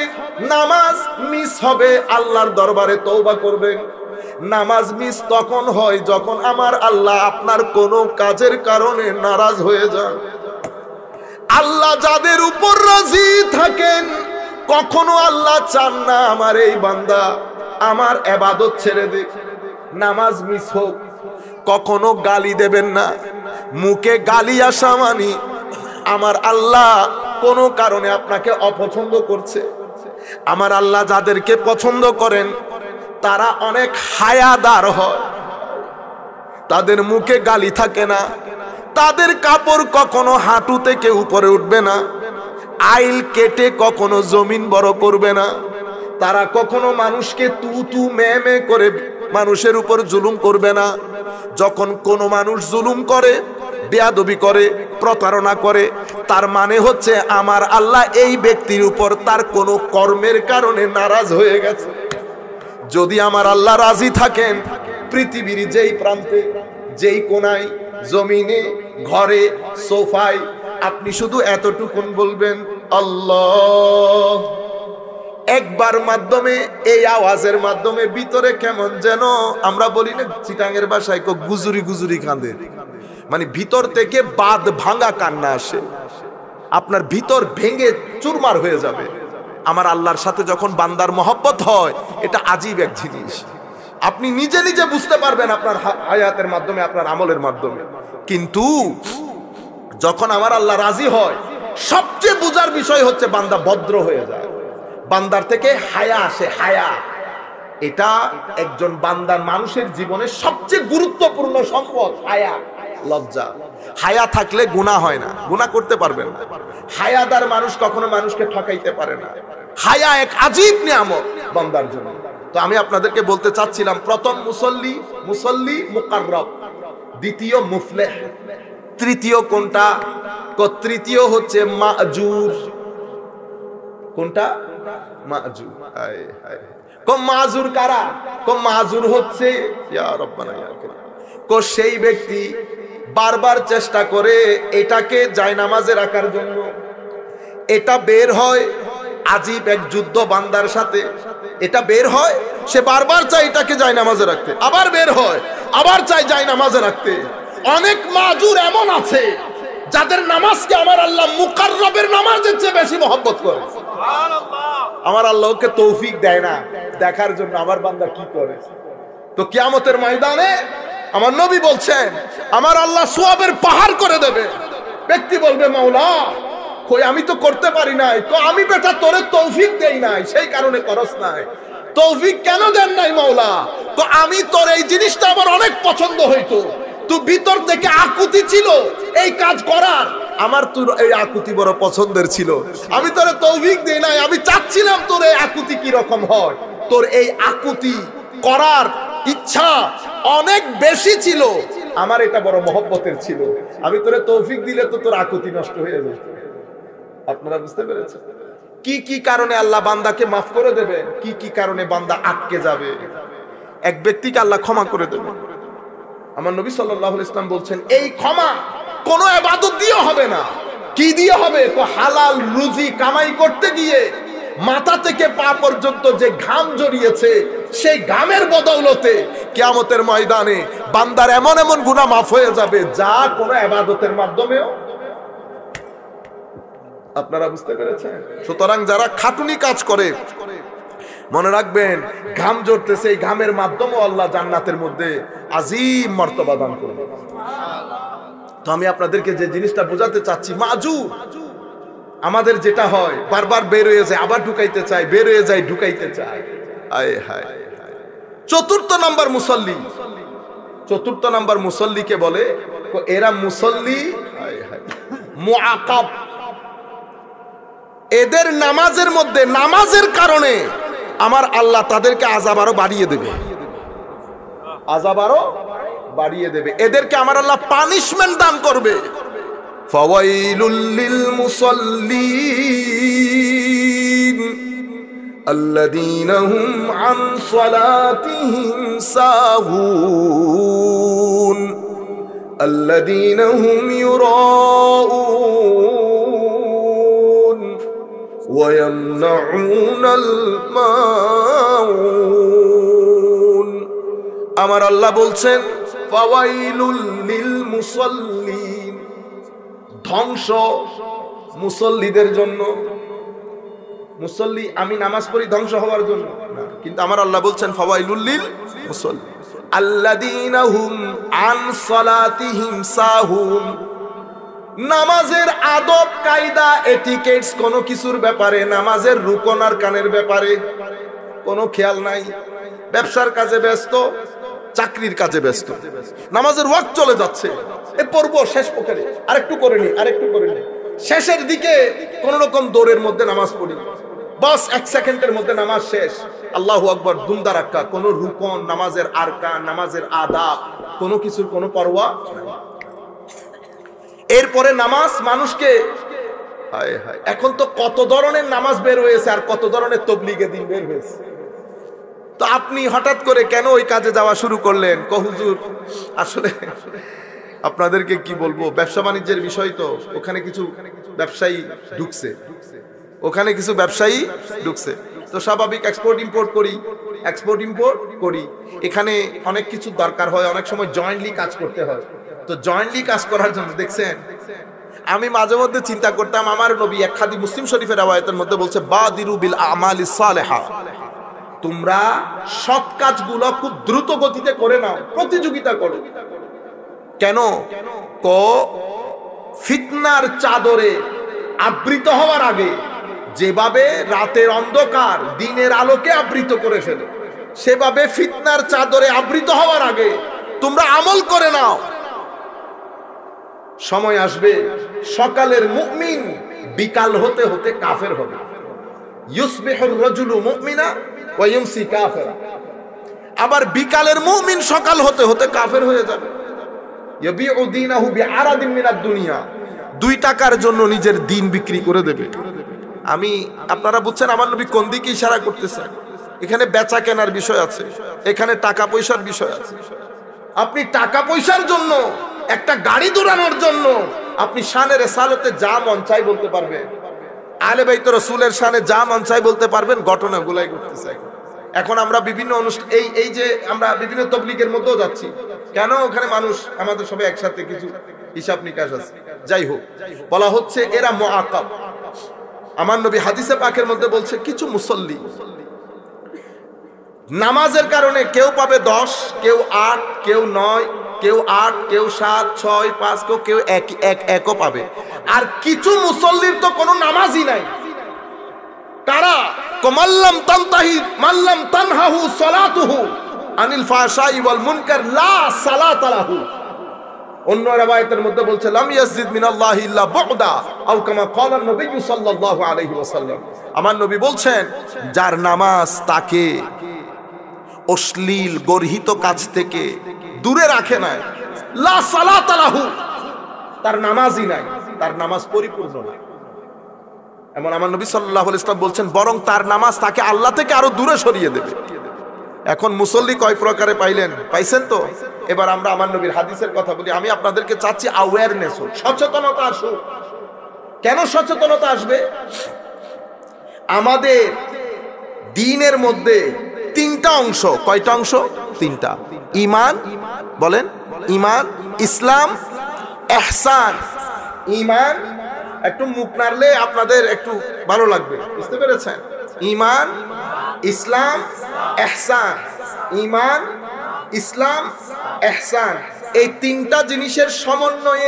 নামাজ মিস হবে, আল্লাহর দরবারে তৌবা করবেন নামাজ মিস তখন হয় যখন আমার আল্লাহ আপনার কোনো কাজের কারণে নারাজ হয়ে যান। আল্লাহ যাদের উপর রাজি থাকেন, কখনো আল্লাহ চান না আমার এই বান্দা আমার এবাদত ছেড়ে দিক। নামাজ মিস হোক, কখনো গালি দেবেন না। মুখে গালি আসা মানি আমার আল্লাহ কোনো কারণে আপনাকে অপছন্দ করছে। আমার আল্লাহ যাদেরকে পছন্দ করেন, তারা অনেক হায়াদার হয়। তাদের মুখে গালি থাকে না। তাদের কাপড় কখনো হাঁটু থেকে উপরে উঠবে না। আইল কেটে কখনো জমিন বড় করবে না। তারা কখনো মানুষকে তু তু মে মে করে মানুষের উপর জুলুম করবে না। যখন কোনো মানুষ জুলুম করে, বেয়াদবি করে, প্রতারণা করে, তার মানে হচ্ছে আমার আল্লাহ এই ব্যক্তির উপর তার কোনো কর্মের কারণে নারাজ হয়ে গেছে। যদি আমার আল্লাহ রাজি থাকেন, পৃথিবীর যেই প্রান্তে, যেই কোনায়, জমিনে, ঘরে, সোফায়, আপনি শুধু এতটুকুন বলবেন, আল্লাহ। একবার মাধ্যমে এই আওয়াজের মাধ্যমে ভিতরে কেমন যেন, আমরা বলি না চিটাঙ্গের বাসায় গুজুরি গুজুরি কাঁদে। মানে ভিতর থেকে বাদ ভাঙা কান্না আসে। আপনার ভিতর ভেঙে চুরমার হয়ে যাবে। আমার আল্লাহর সাথে যখন বান্দার মহব্বত হয়, এটা আজীব এক জিনিস। আপনি নিজে নিজে বুঝতে পারবেন আপনার হায়াতের মাধ্যমে, আপনার আমলের মাধ্যমে। কিন্তু যখন আমার আল্লাহ রাজি হয়, সবচেয়ে বোঝার বিষয় হচ্ছে বান্দা ভদ্র হয়ে যায়। বান্দার থেকে হায়া আসে, হায়া। এটা একজন বান্দার মানুষের জীবনে সবচেয়ে গুরুত্বপূর্ণ সম্পদ, হায়া, লজ্জা। হায়া থাকলে গুণা হয় না গুণা করতে পারবেন না। হায়াদার মানুষ কখনো মানুষকে ঠকাইতে পারে না। হায়া এক আজীব নিয়ামত বান্দার জন্য। তো আমি আপনাদেরকে বলতে চাচ্ছিলাম, প্রথম মুসল্লি মুসল্লি মুকাররব, দ্বিতীয় মুফলেহ, তৃতীয় কোনটা? তৃতীয় হচ্ছে মাজুর। কোনটা? মাজুর হায় মাজুর কারা? কো মাজুর হচ্ছে কো সেই ব্যক্তি বারবার চেষ্টা করে এটাকে জায়নামাজে রাখার জন্য। এটা বের হয় আজীব এক যুদ্ধ বান্দার সাথে। এটা বের হয়, সে বারবার চায় এটাকে যায় নামাজে রাখতে। আবার বের হয়, আবার চায় নামাজে রাখতে। অনেক মাজুর এমন আছে যাদের নামাজকে আমার আল্লাহ মুকাররবের নামাজের চেয়ে বেশি মহব্বত করে। আমার আল্লাহকে তৌফিক দেয় না। দেখার জন্য আমার বান্দা কি করে? তো কিয়ামতের ময়দানে আমার নবী বলছেন আমার আল্লাহ সোয়াবের পাহাড় করে দেবে। ব্যক্তি বলবে মাওলা কই আমি তো করতে পারি নাই। তো আমি বেটা তোরে তৌফিক দেই নাই সেই কারণে করস নাই। তৌফিক কেন দেন নাই মাওলা? তো আমি তোর এই জিনিসটা আমার অনেক পছন্দ হইতো। তুই ভিতর থেকে আকুতি ছিল। এই কাজ করার। আমার তোর এই আকুতি বড় পছন্দের ছিল। আমি তোরে তৌফিক দেই নাই। আমি চাচ্ছিলাম তোর এই আকুতি কি রকম হয়। তোর এই আকুতি করার ইচ্ছা অনেক বেশি ছিল। আমার এটা বড় মহব্বতের ছিল। আমি তোরে তৌফিক দিলে তো তোর আকুতি নষ্ট হয়ে যেত। আপনারা বুঝতে পেরেছেন? কি কি কারণে আল্লাহ বান্দাকে মাফ করে দেবে? কি কি কারণে বান্দা আটকে যাবে? এক ব্যক্তিকে আল্লাহ ক্ষমা করে দেবে। আমার নবী সাল্লাহ ইসলাম বলছেন, এই ক্ষমা কোনো এবাদত দিয়ে হবে না। কি দিয়ে হবে? তো হালাল রুজি কামাই করতে গিয়ে মাথা থেকে পা পর্যন্ত যে ঘাম জড়িয়েছে, সেই ঘামের বদৌলতে কেয়ামতের ময়দানে বান্দার এমন এমন গুণা মাফ হয়ে যাবে যা কোনো এবাদতের মাধ্যমেও। আপনারা বুঝতে পেরেছেন? সুতরাং যারা খাটুনি কাজ করে মনে রাখবেন, ঘাম জড়তেছে এই ঘামের মাধ্যমে আল্লাহ জান্নাতের মধ্যে আজিম মর্তবা দান করবে। তো আমি আপনাদেরকে যে জিনিসটা বোঝাতে চাচ্ছি, মাজু, আমাদের যেটা হয়, বারবার বের হয়ে যায়, আবার ঢুকাইতে চায়, বের হয়ে যায়, ঢুকাইতে চায়। আয় হায়। চতুর্থ নাম্বার মুসল্লি। চতুর্থ নাম্বার মুসল্লিকে বলে এরা মুসল্লি এদের নামাজের মধ্যে, নামাজের কারণে আমার আল্লাহ তাদেরকে আজাব আরও বাড়িয়ে দেবে। আজাব আরও বাড়িয়ে দেবে। এদেরকে আমার আল্লাহ পানিশমেন্ট দান করবে। ফাওয়াইলুল মুসাল্লিন আল্লাযীনা হুম আন সালাতিহিম সাহুন, আল্লাযীনা হুম ইউরাউন। ويمنعون الماعون আমার আল্লাহ বলছেন ফাওয়াইলুল লিল মুসাল্লিন ধ্বংস মুসল্লিদের জন্য মুসল্লি আমি নামাজ পড়ি ধ্বংস হওয়ার জন্য না, কিন্তু আমার আল্লাহ বলছেন ফওয়াইলুল্লিল মুসল্লি আল্লাযীনা হুম আন সালাতিহিম সাহুম নামাজের আদব, কায়দা, এটিকেটস কোনো কিছুর ব্যাপারে, নামাজের রুকন আর কানের ব্যাপারে কোনো খেয়াল নাই। ব্যবসার কাজে ব্যস্ত, চাকরির কাজে ব্যস্ত। নামাজের ওয়াক্ত চলে যাচ্ছে। এ পড়ব শেষ পকেটে আরেকটু করে নি, আরেকটু করে নি। শেষের দিকে কোন রকম দৌড়ের মধ্যে নামাজ পড়ি। বাস এক সেকেন্ডের মধ্যে নামাজ শেষ। আল্লাহ আকবর দুমদারাক্কা কোন রুকন, নামাজের আরকা, নামাজের আদাব, কোনো কিছুর কোনো পরোয়া। এরপরে নামাজ মানুষকে, হায় হায়, এখন তো কত ধরনের নামাজ বের হয়েছে আর কত ধরনের তবলিগে দিন বের হয়েছে। তো আপনি হঠাৎ করে কেন ওই কাজে যাওয়া শুরু করলেন? কহুজুর আসলে আপনাদেরকে কি বলব? ব্যবসা বাণিজ্যের বিষয় তো, ওখানে কিছু ব্যবসায়ী ঢুকছে। ওখানে কিছু ব্যবসায়ী ঢুকছে। তো স্বাভাবিক এক্সপোর্ট ইম্পোর্ট করি এক্সপোর্ট ইম্পোর্ট করি। এখানে অনেক কিছু দরকার হয়, অনেক সময় জয়েন্টলি কাজ করতে হয়। তো জয়েন্টলি কাজ করার জন্য, দেখছেন? আমি মাঝে মধ্যে চিন্তা করতাম, আমার নবী এক খাদি মুসলিম শরীফের আওয়ায়তের মধ্যে বলছে, বাদিরু বিল আমালি সালেহা। তোমরা সৎ কাজগুলো খুব দ্রুত গতিতে করে নাও, প্রতিযোগিতা করো। কেন? ক, ফিতনার চাদরে আবৃত হওয়ার আগে যেভাবে রাতের অন্ধকার দিনের আলোকে আবৃত করে ফেলে, সেভাবে ফিতনার চাদরে আবৃত হওয়ার আগে তোমরা আমল করে নাও। সময় আসবে, সকালের মুমিন বিকাল হতে হতে কাফের হবে। আবার বিকালের মুমিন সকাল হতে হতে কাফের হয়ে যাবে। দুনিয়া। দুই টাকার জন্য নিজের দিন বিক্রি করে দেবে। আমি, আপনারা বুঝছেন আমার নবী কোন দিকে ইশারা করতেছেন? এখানে বেচা কেনার বিষয় আছে, এখানে টাকা পয়সার বিষয় আছে। আপনি টাকা পয়সার জন্য একটা গাড়ি দৌড়ানোর জন্য আপনি শানের সালতে যা মন চাই বলতে পারবেন। আলে বাইত রসুলের শানে যা মন চাই বলতে পারবেন, ঘটনা ঘটনাগুলাই ঘটতেছে চাই এখন আমরা বিভিন্ন অনুষ্ঠান এই এই যে আমরা বিভিন্ন তবলিগের মধ্যেও যাচ্ছি। কেন ওখানে মানুষ, আমাদের সবাই একসাথে কিছু হিসাব নিকাশ আছে। যাই হোক, বলা হচ্ছে এরা মুআকাব। আমার নবী হাদিসে পাকের মধ্যে বলছে, কিছু মুসল্লি। নামাজের কারণে কেউ পাবে দশ, কেউ আট, কেউ নয় কেউ আট, কেউ সাত, ছয়, পাঁচ, কেউ কেউ এক এক, একও পাবে। আর কিছু মুসল্লির তো কোনো নামাজই নাই। তারা কমাল্লাম তানতাহি, মাল্লাম তানহাহু সালাতুহু আনিল ফাহশাই ওয়াল মুনকার, লা সালাতা লাহু। অন্য রাবায়াতের মধ্যে বলছে, লাম ইয়াসজিদ মিনাল্লাহি ইল্লা বুগদা আও কামা ক্বালা নবী সাল্লাল্লাহু আলাইহি ওয়াসাল্লাম। আমার নবী বলছেন, যার নামাজ তাকে অশ্লীল, গর্হিত কাজ থেকে দূরে রাখে নাই। লা সালাতা লাহু। তার নামাজই নাই, তার নামাজ পরিপূর্ণ না এমন আমার নবী আলাইহি ইসলাম বলছেন, বরং তার নামাজ তাকে আল্লাহ থেকে আরও দূরে সরিয়ে দেবে। এখন মুসল্লি কয় প্রকারে পাইলেন? পাইছেন তো? এবার আমরা আমার নবীর হাদিসের কথা বলি। আমি আপনাদেরকে চাচ্ছি অ্যাওয়ারনেস হোক, সচেতনতা আসুক। কেন সচেতনতা আসবে? আমাদের দিনের মধ্যে তিনটা অংশ। কয়টা অংশ? তিনটা। ইমান, বলেন, ইমান, ইসলাম, এহসান। ইমান, একটু মুখ নাড়লে আপনাদের একটু ভালো লাগবে। বুঝতে পেরেছেন? ইমান, ইসলাম, এহসান। ইমান, ইসলাম, এহসান। এই তিনটা জিনিসের সমন্বয়ে